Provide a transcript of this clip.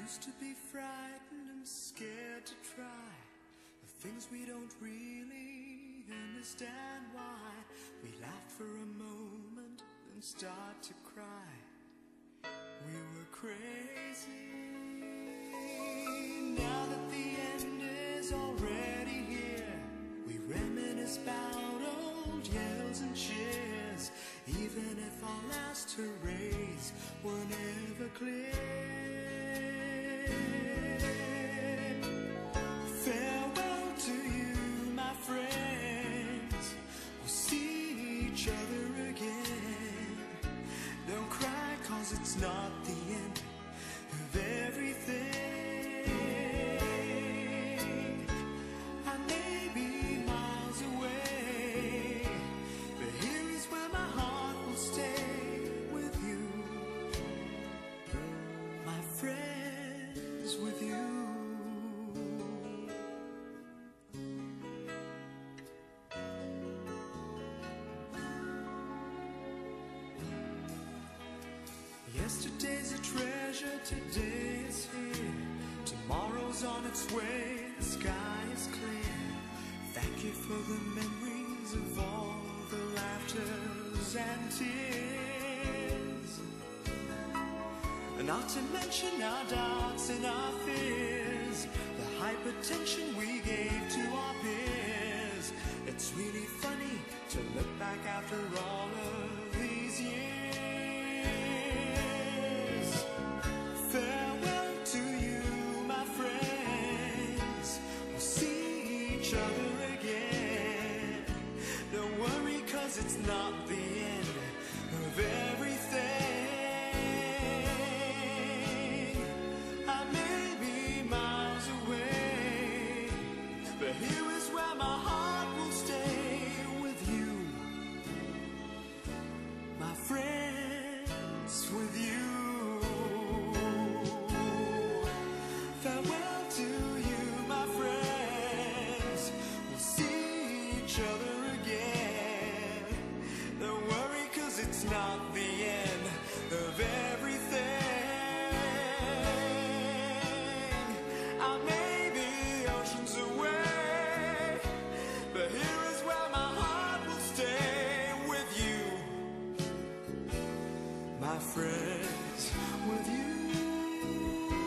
used to be frightened and scared to try the things we don't really understand why. We laugh for a moment, then start to cry. We were crazy. Now that the end is already here, we reminisce about old yells and cheers, even if our last hurrays were never clear. It's not the end of everything. Yesterday's a treasure, today is here. Tomorrow's on its way, the sky is clear. Thank you for the memories of all the laughters and tears. And not to mention our doubts and our fears, the hypertension we gave to our peers. It's really funny to look back after all of these years. it's not the of everything. I may be oceans away, but here is where my heart will stay with you, my friends, with you.